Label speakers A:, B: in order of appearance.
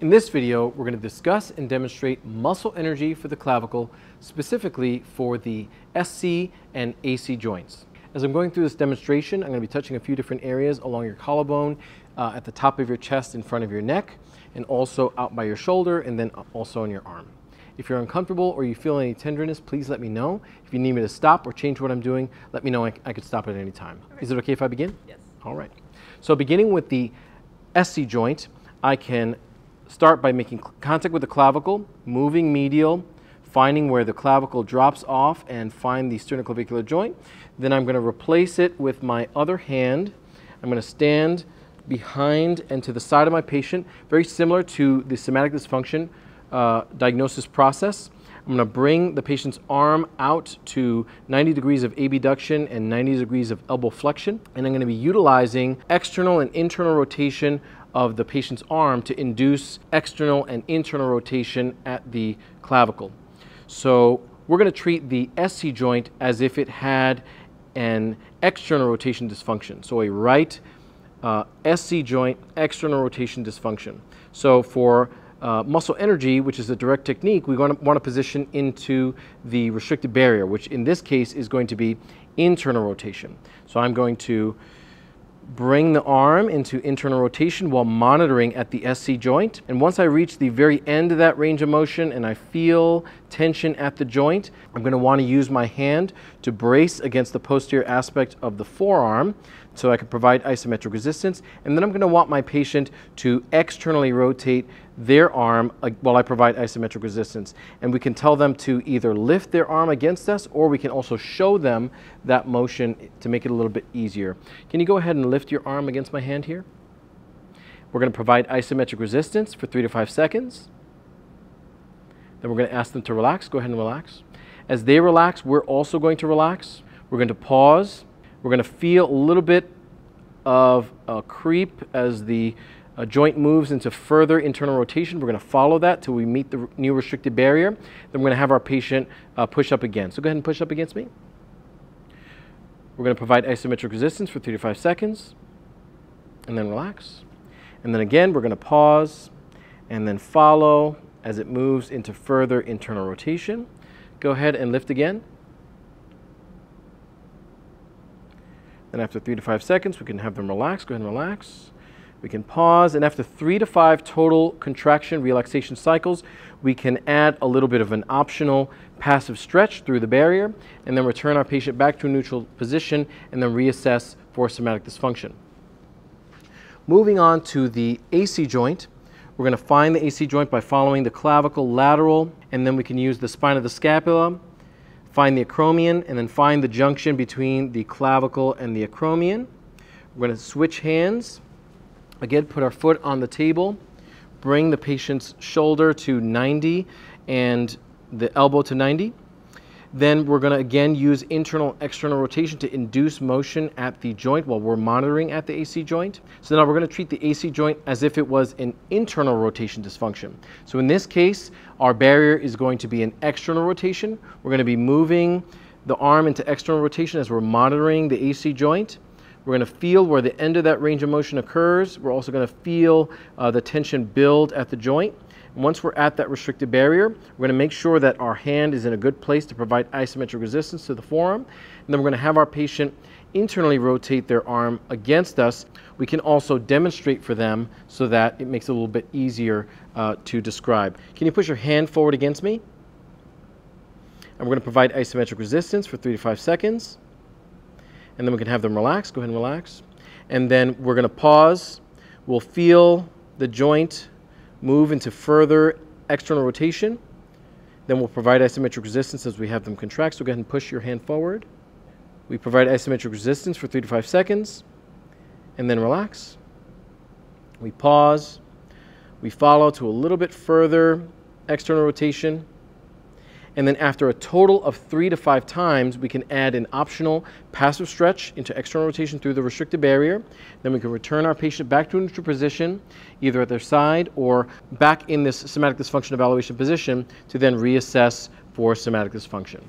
A: In this video, we're going to discuss and demonstrate muscle energy for the clavicle, specifically for the SC and AC joints. As I'm going through this demonstration, I'm going to be touching a few different areas along your collarbone, uh, at the top of your chest, in front of your neck, and also out by your shoulder, and then also on your arm. If you're uncomfortable or you feel any tenderness, please let me know. If you need me to stop or change what I'm doing, let me know. I, I could stop at any time. Right. Is it okay if I begin?
B: Yes.
A: All right. So beginning with the SC joint, I can start by making contact with the clavicle, moving medial, finding where the clavicle drops off and find the sternoclavicular joint. Then I'm going to replace it with my other hand. I'm going to stand behind and to the side of my patient, very similar to the somatic dysfunction uh, diagnosis process. I'm going to bring the patient's arm out to 90 degrees of abduction and 90 degrees of elbow flexion. And I'm going to be utilizing external and internal rotation of the patient's arm to induce external and internal rotation at the clavicle. So we're going to treat the SC joint as if it had an external rotation dysfunction. So a right uh, SC joint external rotation dysfunction. So for uh, muscle energy, which is a direct technique, we want to, want to position into the restricted barrier, which in this case is going to be internal rotation. So I'm going to bring the arm into internal rotation while monitoring at the SC joint. And once I reach the very end of that range of motion and I feel tension at the joint, I'm going to want to use my hand to brace against the posterior aspect of the forearm so I can provide isometric resistance. And then I'm going to want my patient to externally rotate their arm while I provide isometric resistance. And we can tell them to either lift their arm against us or we can also show them that motion to make it a little bit easier. Can you go ahead and lift your arm against my hand here? We're going to provide isometric resistance for three to five seconds. Then we're going to ask them to relax. Go ahead and relax. As they relax, we're also going to relax. We're going to pause. We're going to feel a little bit of a creep as the uh, joint moves into further internal rotation. We're going to follow that till we meet the new restricted barrier. Then we're going to have our patient uh, push up again. So go ahead and push up against me. We're going to provide isometric resistance for three to five seconds and then relax. And then again, we're going to pause and then follow as it moves into further internal rotation. Go ahead and lift again. Then after three to five seconds, we can have them relax. Go ahead and relax. We can pause, and after three to five total contraction relaxation cycles, we can add a little bit of an optional passive stretch through the barrier, and then return our patient back to a neutral position, and then reassess for somatic dysfunction. Moving on to the AC joint, we're going to find the AC joint by following the clavicle lateral, and then we can use the spine of the scapula, find the acromion, and then find the junction between the clavicle and the acromion. We're going to switch hands. Again, put our foot on the table, bring the patient's shoulder to 90 and the elbow to 90. Then we're going to again use internal external rotation to induce motion at the joint while we're monitoring at the AC joint. So now we're going to treat the AC joint as if it was an internal rotation dysfunction. So in this case, our barrier is going to be an external rotation. We're going to be moving the arm into external rotation as we're monitoring the AC joint. We're going to feel where the end of that range of motion occurs. We're also going to feel uh, the tension build at the joint. Once we're at that restricted barrier, we're going to make sure that our hand is in a good place to provide isometric resistance to the forearm. And then we're going to have our patient internally rotate their arm against us. We can also demonstrate for them so that it makes it a little bit easier uh, to describe. Can you push your hand forward against me? And we're going to provide isometric resistance for three to five seconds and then we can have them relax. Go ahead and relax. And then we're going to pause. We'll feel the joint move into further external rotation. Then we'll provide isometric resistance as we have them contract. So go ahead and push your hand forward. We provide isometric resistance for three to five seconds and then relax. We pause. We follow to a little bit further external rotation. And then after a total of three to five times, we can add an optional passive stretch into external rotation through the restricted barrier. Then we can return our patient back to a neutral position, either at their side or back in this somatic dysfunction evaluation position to then reassess for somatic dysfunction.